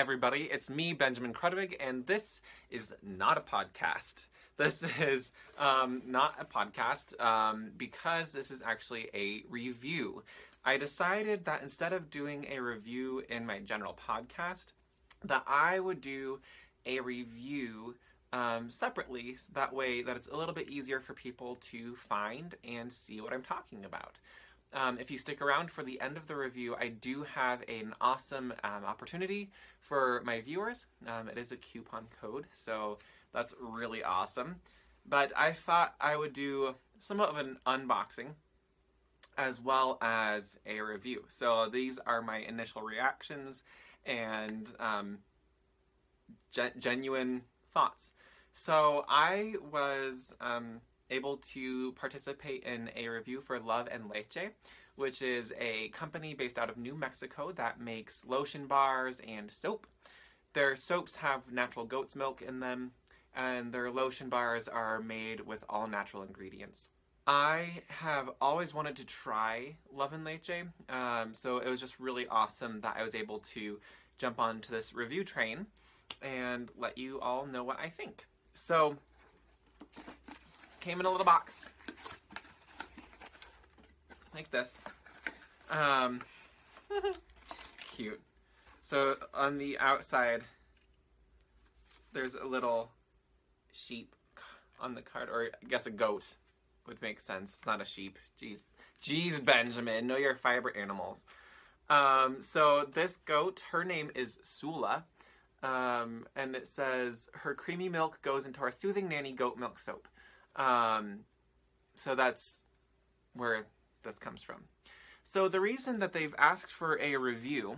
everybody, it's me, Benjamin Krudwig, and this is not a podcast. This is um, not a podcast um, because this is actually a review. I decided that instead of doing a review in my general podcast, that I would do a review um, separately. That way, that it's a little bit easier for people to find and see what I'm talking about. Um, if you stick around for the end of the review, I do have an awesome um, opportunity for my viewers. Um, it is a coupon code, so that's really awesome. But I thought I would do somewhat of an unboxing as well as a review. So these are my initial reactions and um, gen- genuine thoughts. So I was um, able to participate in a review for Love and Leche, which is a company based out of New Mexico that makes lotion bars and soap. Their soaps have natural goat's milk in them, and their lotion bars are made with all natural ingredients. I have always wanted to try Love and Leche, um, so it was just really awesome that I was able to jump onto this review train and let you all know what I think. So, came in a little box like this. Um, cute. So on the outside, there's a little sheep on the card, or I guess a goat would make sense. It's not a sheep. Jeez, jeez, Benjamin, know your fiber animals. Um, so this goat, her name is Sula, um, and it says her creamy milk goes into our soothing nanny goat milk soap. Um, so that's where this comes from. So the reason that they've asked for a review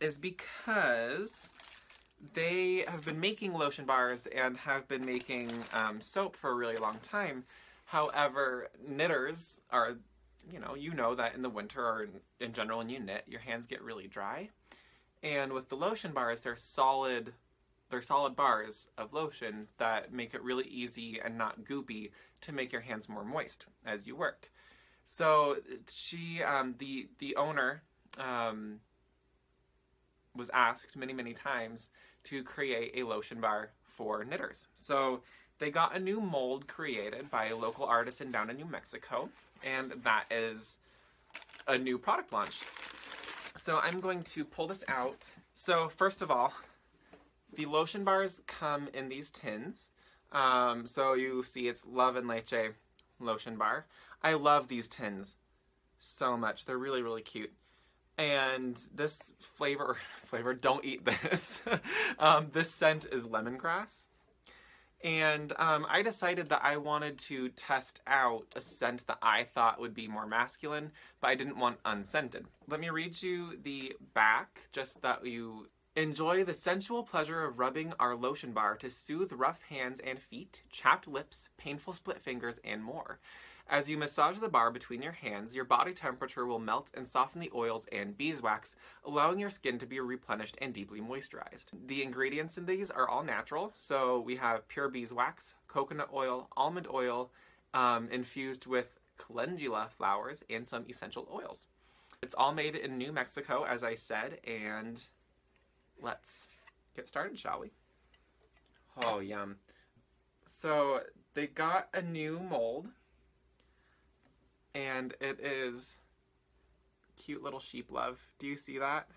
is because they have been making lotion bars and have been making um, soap for a really long time. However, knitters are, you know, you know that in the winter or in general when you knit, your hands get really dry. And with the lotion bars, they're solid they're solid bars of lotion that make it really easy and not goopy to make your hands more moist as you work. So she, um, the the owner, um, was asked many many times to create a lotion bar for knitters. So they got a new mold created by a local artisan down in New Mexico, and that is a new product launch. So I'm going to pull this out. So first of all, the lotion bars come in these tins. Um, so you see it's Love and Leche lotion bar. I love these tins so much. They're really, really cute. And this flavor, flavor, don't eat this. um, this scent is lemongrass. And um, I decided that I wanted to test out a scent that I thought would be more masculine, but I didn't want unscented. Let me read you the back, just that you Enjoy the sensual pleasure of rubbing our lotion bar to soothe rough hands and feet, chapped lips, painful split fingers, and more. As you massage the bar between your hands, your body temperature will melt and soften the oils and beeswax, allowing your skin to be replenished and deeply moisturized. The ingredients in these are all natural, so we have pure beeswax, coconut oil, almond oil, um, infused with calendula flowers, and some essential oils. It's all made in New Mexico, as I said, and let's get started, shall we? Oh, yum. So they got a new mold, and it is cute little sheep love. Do you see that?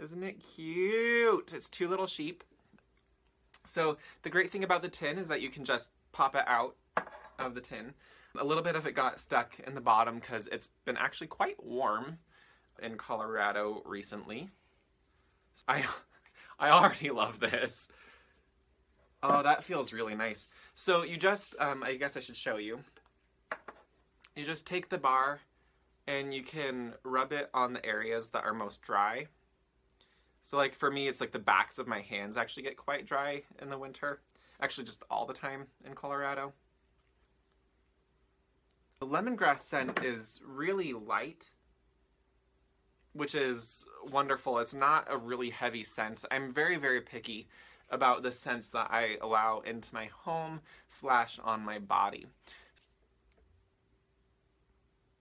Isn't it cute? It's two little sheep. So the great thing about the tin is that you can just pop it out of the tin. A little bit of it got stuck in the bottom because it's been actually quite warm in Colorado recently. I, I already love this. Oh, that feels really nice. So you just, um, I guess I should show you. You just take the bar and you can rub it on the areas that are most dry. So like for me, it's like the backs of my hands actually get quite dry in the winter. Actually just all the time in Colorado. The lemongrass scent is really light which is wonderful. It's not a really heavy scent. I'm very, very picky about the scents that I allow into my home slash on my body.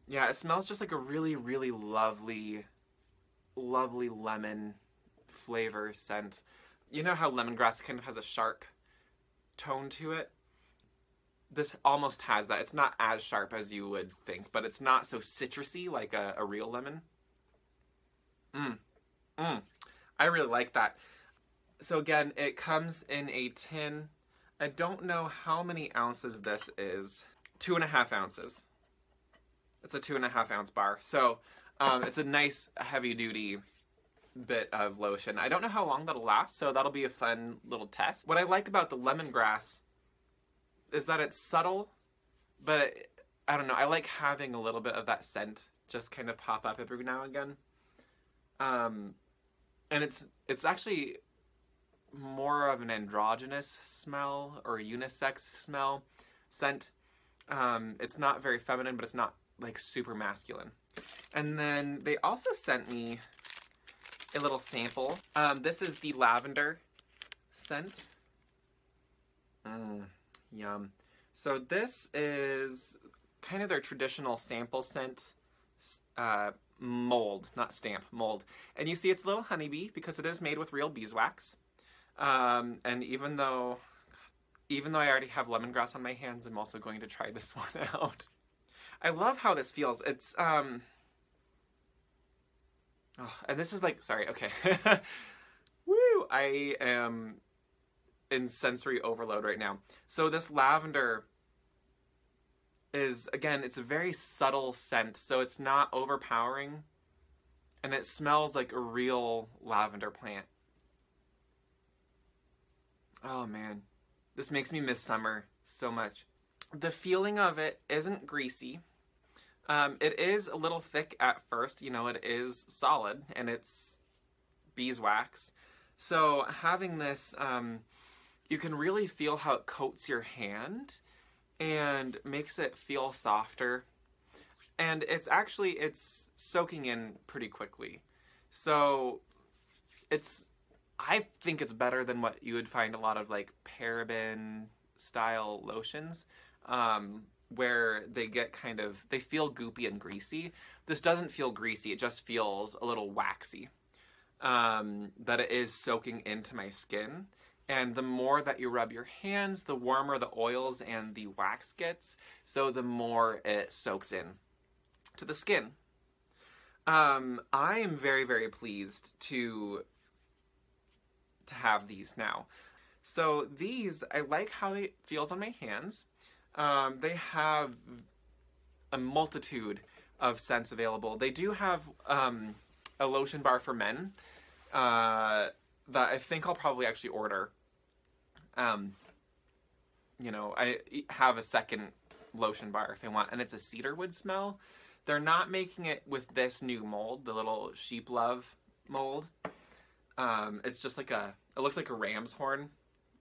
Yeah, it smells just like a really, really lovely, lovely lemon flavor scent. You know how lemongrass kind of has a sharp tone to it? This almost has that. It's not as sharp as you would think, but it's not so citrusy like a, a real lemon. Mmm. Mmm. I really like that. So again, it comes in a tin. I don't know how many ounces this is. Two and a half ounces. It's a two and a half ounce bar. So um, it's a nice heavy duty bit of lotion. I don't know how long that'll last, so that'll be a fun little test. What I like about the lemongrass is that it's subtle, but I don't know. I like having a little bit of that scent just kind of pop up every now and again. Um, and it's it's actually more of an androgynous smell or unisex smell scent. Um, it's not very feminine, but it's not like super masculine. And then they also sent me a little sample. Um, this is the lavender scent. Mmm, yum. So this is kind of their traditional sample scent uh, mold, not stamp, mold. And you see it's a little honeybee because it is made with real beeswax. Um, and even though, even though I already have lemongrass on my hands, I'm also going to try this one out. I love how this feels. It's, um, oh, and this is like, sorry, okay. Woo! I am in sensory overload right now. So this lavender is, again, it's a very subtle scent, so it's not overpowering. And it smells like a real lavender plant. Oh man, this makes me miss summer so much. The feeling of it isn't greasy. Um, it is a little thick at first, you know, it is solid and it's beeswax. So having this, um, you can really feel how it coats your hand and makes it feel softer. And it's actually, it's soaking in pretty quickly. So it's I think it's better than what you would find a lot of like paraben style lotions, um, where they get kind of they feel goopy and greasy. This doesn't feel greasy; it just feels a little waxy. Um, that it is soaking into my skin. And the more that you rub your hands, the warmer the oils and the wax gets, so the more it soaks in to the skin. Um, I am very, very pleased to to have these now. So these, I like how it feels on my hands. Um, they have a multitude of scents available. They do have um, a lotion bar for men uh, that I think I'll probably actually order. Um, you know, I have a second lotion bar if I want, and it's a cedarwood smell. They're not making it with this new mold, the little sheep love mold. Um, it's just like a, it looks like a ram's horn.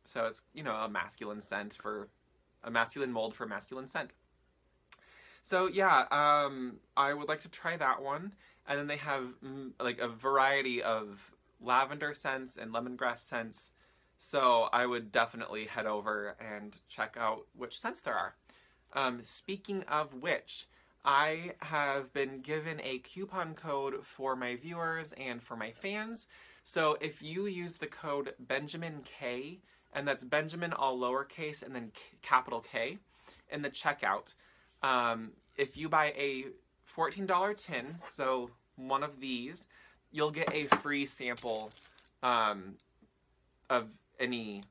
So it's, you know, a masculine scent for, a masculine mold for masculine scent. So yeah, um, I would like to try that one. And then they have mm, like a variety of lavender scents and lemongrass scents. So I would definitely head over and check out which scents there are. Um, speaking of which, I have been given a coupon code for my viewers and for my fans so if you use the code Benjamin K, and that's Benjamin all lowercase and then capital K, in the checkout, um, if you buy a $14 tin, so one of these, you'll get a free sample um, of any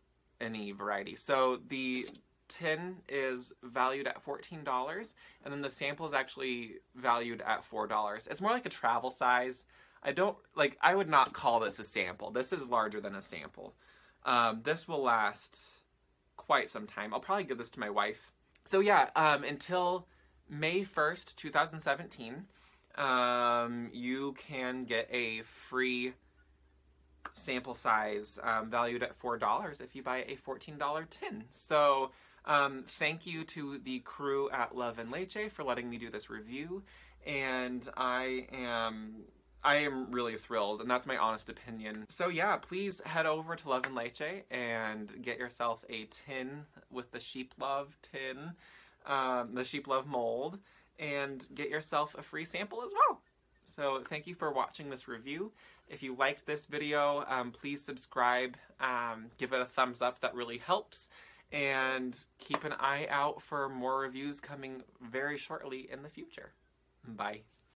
any variety. So the tin is valued at $14 and then the sample is actually valued at $4. It's more like a travel size. I don't, like, I would not call this a sample. This is larger than a sample. Um, this will last quite some time. I'll probably give this to my wife. So yeah, um, until May 1st, 2017, um, you can get a free sample size um, valued at $4 if you buy a $14 tin. So um, thank you to the crew at Love and Leche for letting me do this review. And I am I am really thrilled, and that's my honest opinion. So yeah, please head over to Love and Leche and get yourself a tin with the Sheep Love tin, um, the Sheep Love mold, and get yourself a free sample as well. So thank you for watching this review. If you liked this video, um, please subscribe, um, give it a thumbs up, that really helps. And keep an eye out for more reviews coming very shortly in the future. Bye.